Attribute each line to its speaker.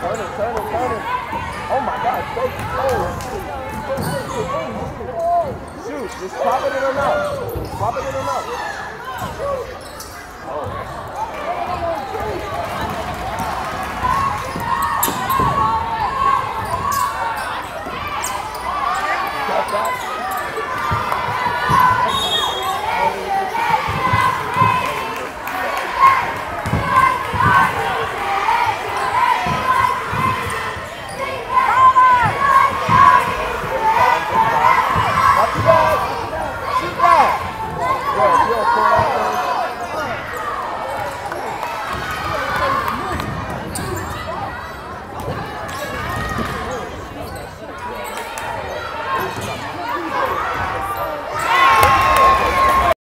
Speaker 1: Turn it, turn it, turn it. Oh my god, so close. Shoot, just pop it in her mouth. Yo, yo.